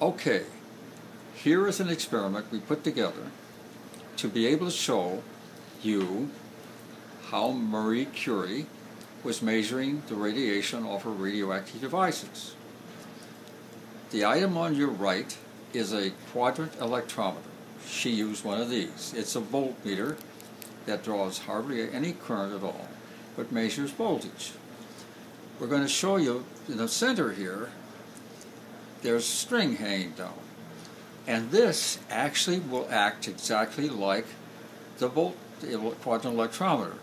Okay, here is an experiment we put together to be able to show you how Marie Curie was measuring the radiation off her radioactive devices. The item on your right is a quadrant electrometer. She used one of these. It's a voltmeter that draws hardly any current at all, but measures voltage. We're going to show you in the center here there's a string hanging down. And this actually will act exactly like the volt quadrant electrometer.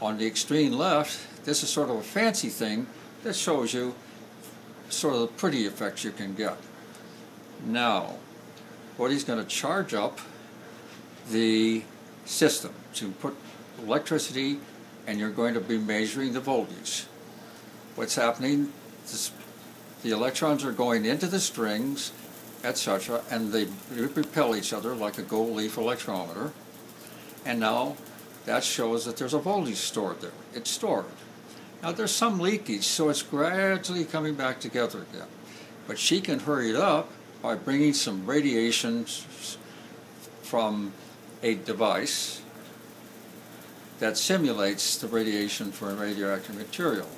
On the extreme left, this is sort of a fancy thing that shows you sort of the pretty effects you can get. Now, what he's going to charge up the system to put electricity and you're going to be measuring the voltage. What's happening, this the electrons are going into the strings, etc., and they repel each other like a gold leaf electrometer. And now that shows that there's a voltage stored there. It's stored. Now there's some leakage, so it's gradually coming back together again. But she can hurry it up by bringing some radiation from a device that simulates the radiation for a radioactive material.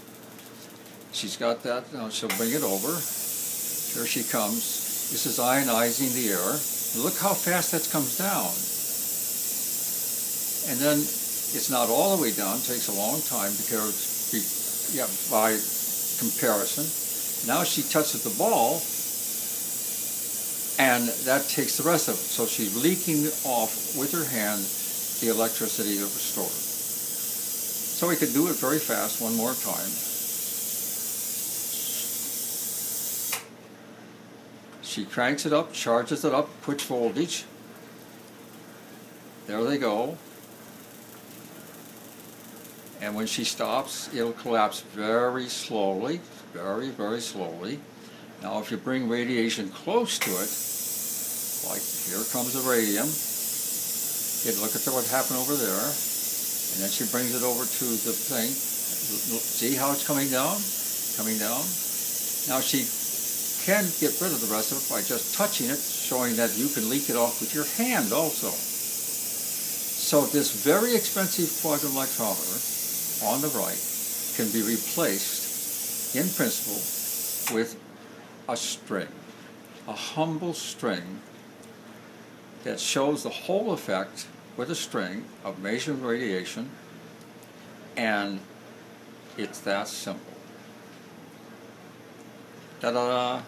She's got that. Now she'll bring it over. Here she comes. This is ionizing the air. Look how fast that comes down. And then it's not all the way down. It takes a long time because, yeah, by comparison. Now she touches the ball, and that takes the rest of it. So she's leaking off with her hand the electricity that was stored. So we could do it very fast one more time. She cranks it up, charges it up, puts voltage. There they go. And when she stops, it'll collapse very slowly, very, very slowly. Now if you bring radiation close to it, like here comes the radium, you look at what happened over there, and then she brings it over to the thing. See how it's coming down? Coming down. Now she can get rid of the rest of it by just touching it, showing that you can leak it off with your hand also. So this very expensive quadrant electrometer on the right can be replaced, in principle, with a string, a humble string that shows the whole effect with a string of measuring radiation, and it's that simple. Ta-da!